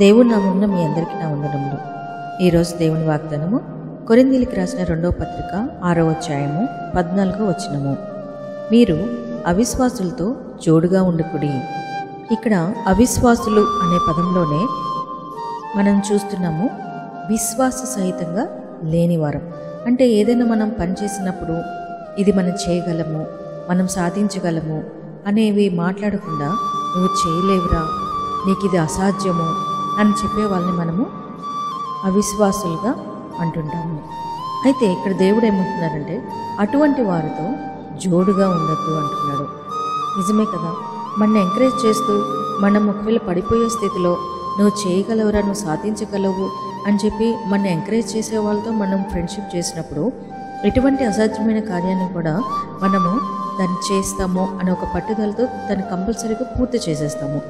దేవుడు నామమున మీ అందరికీ నా వందనములు. ఈరోజు దేవుని వాగ్దానము కొరిందీలికి రాసిన రెండవ పత్రిక ఆరో అధ్యాయము పద్నాలుగో వచనము. మీరు అవిశ్వాసులతో జోడుగా ఉండకుడి. ఇక్కడ అవిశ్వాసులు అనే పదంలోనే మనం చూస్తున్నాము విశ్వాస సహితంగా లేనివారం. అంటే ఏదైనా మనం పని చేసినప్పుడు ఇది మనం చేయగలము మనం సాధించగలము అనేవి మాట్లాడకుండా నువ్వు చేయలేవురా నీకు ఇది అసాధ్యము అని చెప్పే వాళ్ళని మనము అవిశ్వాసులుగా అంటుంటాము. అయితే ఇక్కడ దేవుడు ఏమంటున్నారంటే అటువంటి వారితో జోడుగా ఉండద్దు అంటున్నాడు. నిజమే కదా? మన ఎంకరేజ్ చేస్తూ మనం ఒకవేళ పడిపోయే స్థితిలో నువ్వు చేయగలవురా? నువ్వు సాధించగలవు? అని చెప్పి మన ఎంకరేజ్ చేసే వాళ్ళతో మనం ఫ్రెండ్షిప్ చేసినప్పుడు ఎటువంటి అసాధ్యమైన కార్యాన్ని కూడా మనము దాన్ని చేస్తాము అనే ఒక పట్టుదలతో దాన్ని కంపల్సరీగా పూర్తి చేసేస్తాము.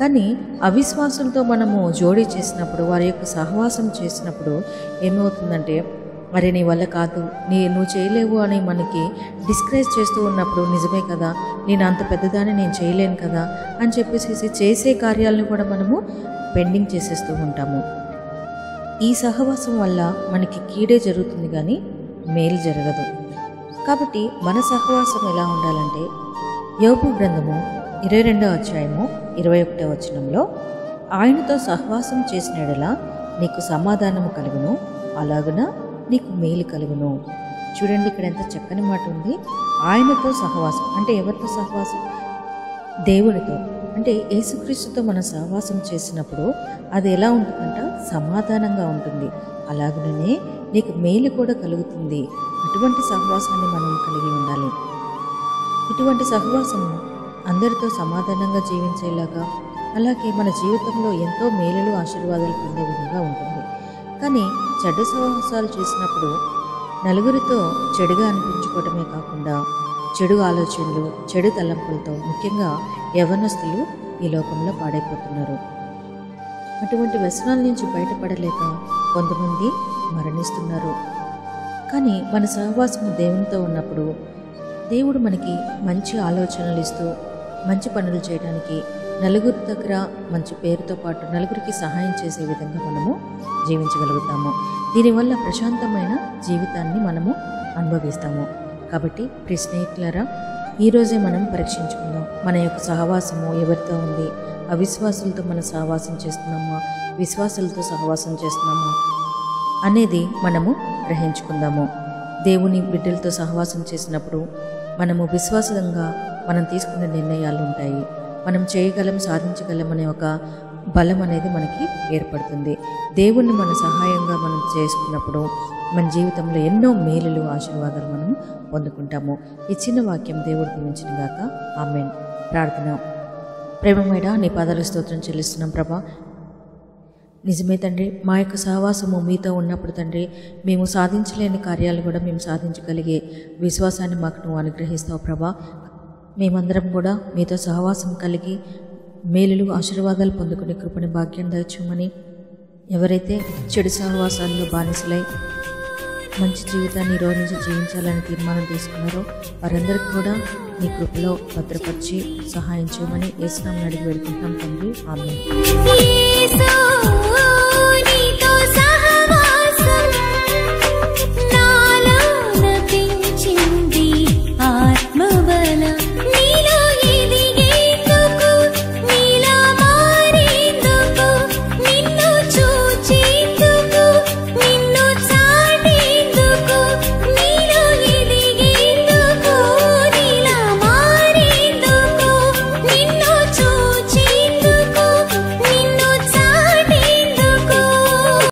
కానీ అవిశ్వాసంతో మనము జోడీ చేసినప్పుడు వారి యొక్క సహవాసం చేసినప్పుడు ఏమవుతుందంటే మరి నీ వల్ల కాదు నీ నువ్వు చేయలేవు అని మనకి డిస్కరేజ్ చేస్తూ ఉన్నప్పుడు నిజమే కదా నేను అంత పెద్దదాన్ని నేను చేయలేను కదా అని చెప్పేసి చేసే కార్యాలను కూడా మనము పెండింగ్ చేసేస్తూ ఉంటాము. ఈ సహవాసం వల్ల మనకి కీడే జరుగుతుంది కానీ మేలు జరగదు. కాబట్టి మన సహవాసం ఎలా ఉండాలంటే యోపు గ్రంథము ఇరవై రెండో అధ్యాయము ఇరవై ఒకటో వచనంలో ఆయనతో సహవాసం చేసిన నీకు సమాధానము కలుగును అలాగున నీకు మేలు కలుగును. చూడండి ఇక్కడ ఎంత చక్కని మాట ఉంది. ఆయనతో సహవాసం అంటే ఎవరితో సహవాసం? దేవుడితో అంటే యేసుక్రీస్తుతో మనం సహవాసం చేసినప్పుడు అది ఎలా ఉంటుందంట? సమాధానంగా ఉంటుంది. అలాగనే నీకు మేలు కూడా కలుగుతుంది. అటువంటి సహవాసాన్ని మనం కలిగి ఉండాలి. ఇటువంటి సహవాసం అందరితో సమాధానంగా జీవించేలాగా అలాగే మన జీవితంలో ఎంతో మేలులు ఆశీర్వాదాలు పొందే విధంగా ఉంటుంది. కానీ చెడ్డ సహవాసాలు చేసినప్పుడు నలుగురితో చెడుగా అనిపించుకోవటమే కాకుండా చెడు ఆలోచనలు చెడు తలంపులతో ముఖ్యంగా యవనస్తులు ఈ లోకంలో పాడైపోతున్నారు. అటువంటి వ్యసనాల నుంచి బయటపడలేక కొంతమంది మరణిస్తున్నారు. కానీ మన సహవాసం దేవునితో ఉన్నప్పుడు దేవుడు మనకి మంచి ఆలోచనలు ఇస్తూ మంచి పనులు చేయడానికి నలుగురి దగ్గర మంచి పేరుతో పాటు నలుగురికి సహాయం చేసే విధంగా మనము జీవించగలుగుతాము. దీనివల్ల ప్రశాంతమైన జీవితాన్ని మనము అనుభవిస్తాము. కాబట్టి ప్రి స్నేహితులరా ఈరోజే మనం పరీక్షించుకుందాం. మన యొక్క సహవాసము ఎవరితో ఉంది? అవిశ్వాసులతో మనం సహవాసం చేస్తున్నామా? విశ్వాసులతో సహవాసం చేస్తున్నామా? అనేది మనము గ్రహించుకుందాము. దేవుని బిడ్డలతో సహవాసం చేసినప్పుడు మనము విశ్వాసంగా మనం తీసుకునే నిర్ణయాలు ఉంటాయి. మనం చేయగలం సాధించగలం అనే ఒక బలం అనేది మనకి ఏర్పడుతుంది. దేవుణ్ణి మన సహాయంగా మనం చేసుకున్నప్పుడు మన జీవితంలో ఎన్నో మేలులు ఆశీర్వాదాలు మనం పొందుకుంటాము. ఈ చిన్న వాక్యం దేవుడికి దీవించిన గాక ఆమెన్. ప్రార్థన. ప్రేమమేడ నీ పాదాల స్తోత్రం చెల్లిస్తున్నాం ప్రభా. నిజమే తండ్రి మా యొక్క సహవాసము మీతో ఉన్నప్పుడు తండ్రి మేము సాధించలేని కార్యాలు కూడా మేము సాధించగలిగే విశ్వాసాన్ని మాకు నువ్వు అనుగ్రహిస్తావు ప్రభా. మేమందరం కూడా మీతో సహవాసం కలిగి మేలులు ఆశీర్వాదాలు పొందుకునే కృపని భాగ్యం దాచమని ఎవరైతే చెడు సహవాసాల్లో బానిసలై మంచి జీవితాన్ని ఈ నుంచి జీవించాలని తీర్మానం తీసుకున్నారో వారందరికీ కూడా మీ కృపలో భద్రపరిచి సహాయం చేయమని ఏసునామని అడిగి వెళ్తున్నాం తండ్రి. ఆమె